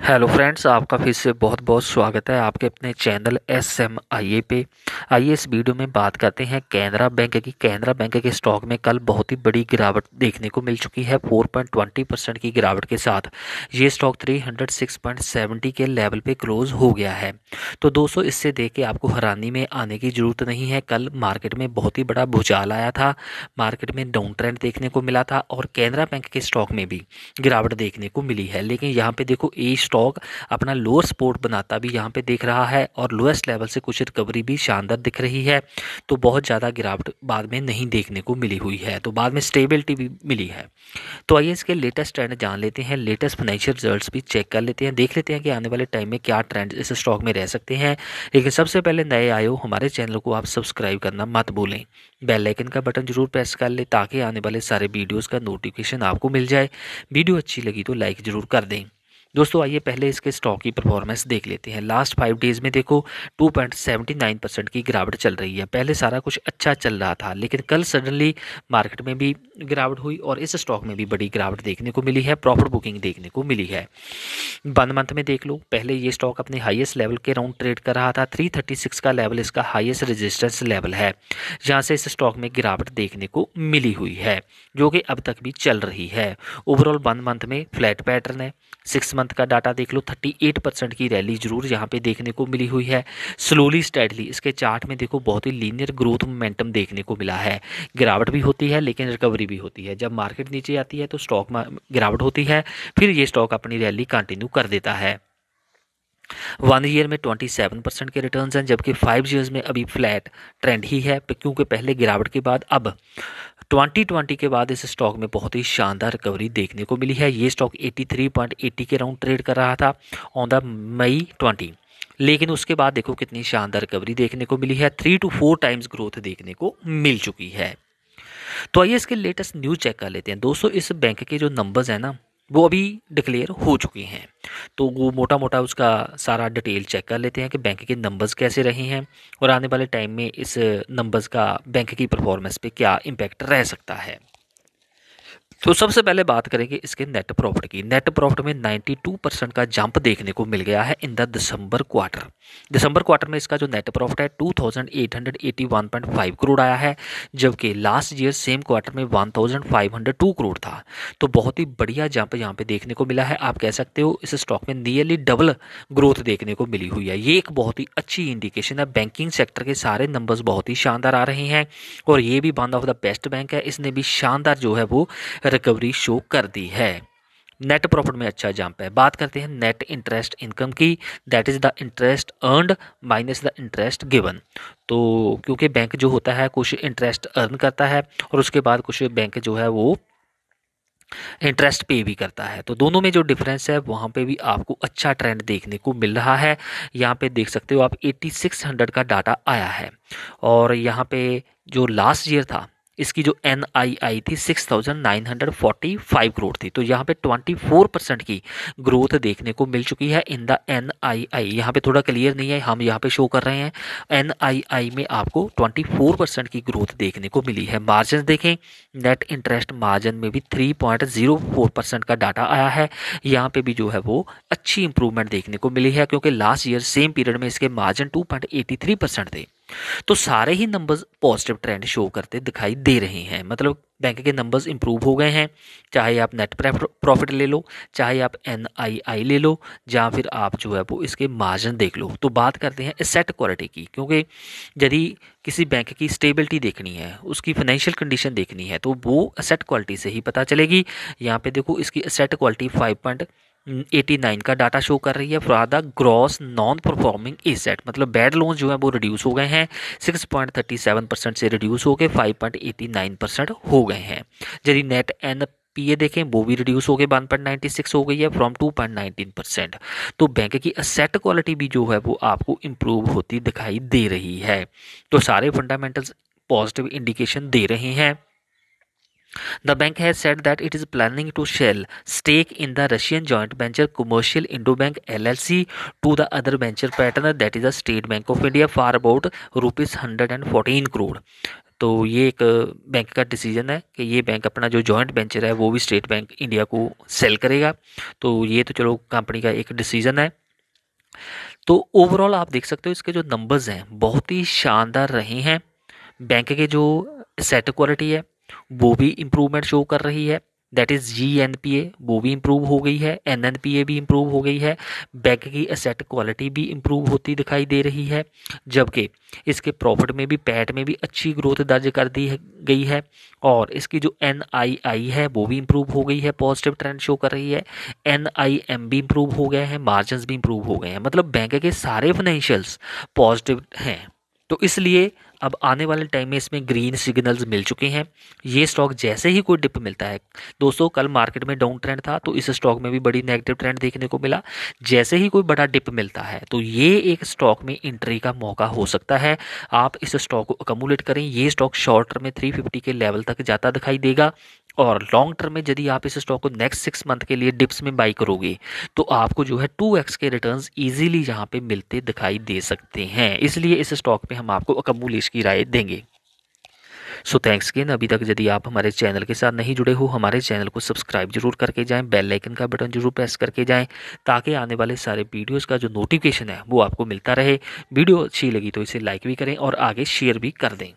Hello friends आपका फिर से बहुत बहुत स्वागत है आपके अपने channel S M I A पे। आइए इस वीडियो में बात करते हैं कैनरा बैंक की। कैनरा बैंक के स्टॉक में कल बहुत ही बड़ी गिरावट देखने को मिल चुकी है 4.20 परसेंट की गिरावट के साथ। ये स्टॉक 306.70 के लेवल पे क्लोज हो गया है। तो दोस्तों, इससे देख के आपको हैरानी में आने की ज़रूरत नहीं है। कल मार्केट में बहुत ही बड़ा भूचाल आया था। मार्केट में डाउन ट्रेंड देखने को मिला था और कैनरा बैंक के स्टॉक में भी गिरावट देखने को मिली है। लेकिन यहाँ पर देखो ए स्टॉक अपना लोअर सपोर्ट बनाता भी यहाँ पे देख रहा है और लोएस्ट लेवल से कुछ रिकवरी भी शानदार दिख रही है। तो बहुत ज़्यादा गिरावट बाद में नहीं देखने को मिली हुई है। तो बाद में स्टेबिलिटी भी मिली है। तो आइए इसके लेटेस्ट ट्रेंड जान लेते हैं। लेटेस्ट फाइनेंशियल रिज़ल्ट भी चेक कर लेते हैं। देख लेते हैं कि आने वाले टाइम में क्या ट्रेंड इस स्टॉक में रह सकते हैं। लेकिन सबसे पहले नए आए हो हमारे चैनल को आप सब्सक्राइब करना मत भूलें। बेल आइकन का बटन ज़रूर प्रेस कर लें ताकि आने वाले सारे वीडियोस का नोटिफिकेशन आपको मिल जाए। वीडियो अच्छी लगी तो लाइक ज़रूर कर दें। दोस्तों, आइए पहले इसके स्टॉक की परफॉर्मेंस देख लेते हैं। लास्ट फाइव डेज़ में देखो 2.79 परसेंट की गिरावट चल रही है। पहले सारा कुछ अच्छा चल रहा था, लेकिन कल सडनली मार्केट में भी गिरावट हुई और इस स्टॉक में भी बड़ी गिरावट देखने को मिली है प्रॉफिट बुकिंग देखने को मिली है। वन मंथ में देख लो, पहले ये स्टॉक अपने हाइएस्ट लेवल के राउंड ट्रेड कर रहा था थ्री का लेवल इसका हाइएस्ट रजिस्टेंस लेवल है। जहाँ से इस स्टॉक में गिरावट देखने को मिली हुई है, जो कि अब तक भी चल रही है। ओवरऑल वन मंथ में फ्लैट पैटर्न है सिक्स मंथ का डाटा देख लो 38 परसेंट की रैली ज़रूर यहाँ पे देखने को मिली हुई है। स्लोली स्टेडली इसके चार्ट में देखो बहुत ही लीनियर ग्रोथ मोमेंटम देखने को मिला है। गिरावट भी होती है, लेकिन रिकवरी भी होती है। जब मार्केट नीचे आती है तो स्टॉक गिरावट होती है, फिर ये स्टॉक अपनी रैली कंटिन्यू कर देता है। वन ईयर में 27 परसेंट के रिटर्न्स हैं, जबकि फाइव ईयर्स में अभी फ्लैट ट्रेंड ही है, क्योंकि पहले गिरावट के बाद, अब 2020 के बाद इस स्टॉक में बहुत ही शानदार रिकवरी देखने को मिली है। ये स्टॉक 83.80 के राउंड ट्रेड कर रहा था ऑन द मई 20 लेकिन उसके बाद देखो कितनी शानदार रिकवरी देखने को मिली है। Three two four times growth देखने को मिल चुकी है। तो आइए इसके लेटेस्ट न्यूज़ चेक कर लेते हैं। दोस्तों, इस बैंक के जो नंबर्स हैं ना वो अभी डिक्लेयर हो चुकी हैं। तो वो मोटा मोटा उसका सारा डिटेल चेक कर लेते हैं कि बैंक के नंबर्स कैसे रहे हैं और आने वाले टाइम में इस नंबर्स का बैंक की परफॉर्मेंस पे क्या इम्पैक्ट रह सकता है। तो सबसे पहले बात करेंगे इसके नेट प्रॉफिट की। नेट प्रॉफिट में 92 परसेंट का जंप देखने को मिल गया है in the December quarter December quarter में इसका जो नेट प्रॉफिट है 2881.5 करोड़ आया है, जबकि लास्ट ईयर सेम क्वार्टर में 1502 करोड़ था। तो बहुत ही बढ़िया जंप यहाँ पे देखने को मिला है। आप कह सकते हो इस स्टॉक में नियरली डबल ग्रोथ देखने को मिली हुई है। ये एक बहुत ही अच्छी इंडिकेशन है। बैंकिंग सेक्टर के सारे नंबर्स बहुत ही शानदार आ रहे हैं। और ये भी one of the best bank है। इसने भी शानदार जो है वो रिकवरी शो कर दी है। नेट प्रॉफिट में अच्छा जंप है। बात करते हैं नेट इंटरेस्ट इनकम की। That is the interest earned minus the interest given तो क्योंकि बैंक जो होता है, कुछ इंटरेस्ट अर्न करता है और उसके बाद कुछ बैंक जो है वो इंटरेस्ट पे भी करता है। तो दोनों में जो डिफरेंस है, वहाँ पे भी आपको अच्छा ट्रेंड देखने को मिल रहा है। यहाँ पे देख सकते हो आप 8600 का डाटा आया है। और यहाँ पे जो लास्ट ईयर था इसकी जो एन आई आई थी six thousand nine hundred forty five crore थी। तो यहाँ पे ट्वेंटी फोर परसेंट की ग्रोथ देखने को मिल चुकी है इन द एन आई आई यहाँ पे थोड़ा क्लियर नहीं है, हम यहाँ पे शो कर रहे हैं। एन आई आई में आपको ट्वेंटी फोर परसेंट की ग्रोथ देखने को मिली है। मार्जिन देखें नेट इंटरेस्ट मार्जिन में भी three point zero four percent का डाटा आया है। यहाँ पे भी जो है वो अच्छी इंप्रूवमेंट देखने को मिली है, क्योंकि लास्ट ईयर सेम पीरियड में इसके margin two point eighty three percent थे। तो सारे ही नंबर्स पॉजिटिव ट्रेंड शो करते दिखाई दे रहे हैं। मतलब बैंक के नंबर्स इंप्रूव हो गए हैं। चाहे आप नेट प्रॉफिट ले लो, चाहे आप एन आई आई ले लो, या फिर आप जो है वो इसके मार्जिन देख लो। तो बात करते हैं एसेट क्वालिटी की, क्योंकि यदि किसी बैंक की स्टेबिलिटी देखनी है, उसकी फाइनेंशियल कंडीशन देखनी है तो वो एसेट क्वालिटी से ही पता चलेगी। यहाँ पे देखो, इसकी एसेट क्वालिटी फाइव पॉइंट 89 का डाटा शो कर रही है for the gross non performing asset. मतलब बैड लोन जो है वो रिड्यूस हो गए हैं। 6.37 परसेंट से रिड्यूस हो गए 5.89 परसेंट हो गए हैं। यदि नेट एन पी ए देखें, वो भी रिड्यूस हो गए वन पॉइंट नाइन्टी सिक्स हो गई है from two point nineteen percent तो बैंक की असेट क्वालिटी भी जो है वो आपको इम्प्रूव होती दिखाई दे रही है। तो सारे फंडामेंटल्स पॉजिटिव इंडिकेशन दे रहे हैं। The bank has said that it is planning to sell stake in the Russian joint venture Commercial Indobank LLC to the other venture partner that is the State Bank of India for about rupees 114 crore. तो ये एक bank का decision है कि ये bank अपना जो joint venture है वो भी स्टेट बैंक इंडिया को सेल करेगा तो ये तो चलो कंपनी का एक डिसीज़न है तो ओवरऑल आप देख सकते हो इसके जो नंबर्स हैं बहुत ही शानदार रहे हैं बैंक के जो सेट क्वालिटी है वो भी इम्प्रूवमेंट शो कर रही है। That is G N P A वो भी इम्प्रूव हो गई है। एन एन पी ए भी इम्प्रूव हो गई है। बैंक की असेट क्वालिटी भी इम्प्रूव होती दिखाई दे रही है। जबकि इसके प्रॉफिट में भी पैट में भी अच्छी ग्रोथ दर्ज कर दी गई है। और इसकी जो एन आई आई है, वो भी इम्प्रूव हो गई है। पॉजिटिव ट्रेंड शो कर रही है। एन आई एम भी इम्प्रूव हो गया है। मार्जिन भी इम्प्रूव हो गए हैं। मतलब बैंक के सारे फाइनेंशियल्स पॉजिटिव हैं। तो इसलिए अब आने वाले टाइम में इसमें ग्रीन सिग्नल्स मिल चुके हैं। ये स्टॉक जैसे ही कोई डिप मिलता है। दोस्तों, कल मार्केट में डाउन ट्रेंड था तो इस स्टॉक में भी बड़ी नेगेटिव ट्रेंड देखने को मिला। जैसे ही कोई बड़ा डिप मिलता है तो ये एक स्टॉक में एंट्री का मौका हो सकता है। आप इस स्टॉक को अकोमुलेट करें। ये स्टॉक शॉर्ट टर्म में थ्री के लेवल तक जाता दिखाई देगा। और लॉन्ग टर्म में यदि आप इस स्टॉक को नेक्स्ट सिक्स मंथ के लिए डिप्स में बाई करोगे तो आपको जो है टू एक्स के रिटर्न्स इजीली यहाँ पे मिलते दिखाई दे सकते हैं। इसलिए इस स्टॉक पे हम आपको अकमूलेश की राय देंगे। सो थैंक्स गेन अभी तक यदि आप हमारे चैनल के साथ नहीं जुड़े हो, हमारे चैनल को सब्सक्राइब ज़रूर करके जाएँ बेल आइकन का बटन ज़रूर प्रेस करके जाएँ, ताकि आने वाले सारे वीडियोस का जो नोटिफिकेशन है, वो आपको मिलता रहे। वीडियो अच्छी लगी तो इसे लाइक भी करें और आगे शेयर भी कर दें।